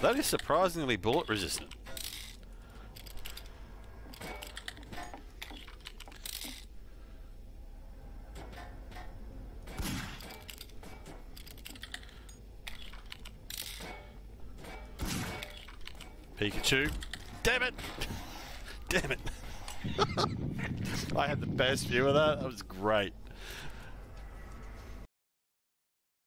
That is surprisingly bullet resistant. Pikachu. Damn it! Damn it! I had the best view of that. That was great.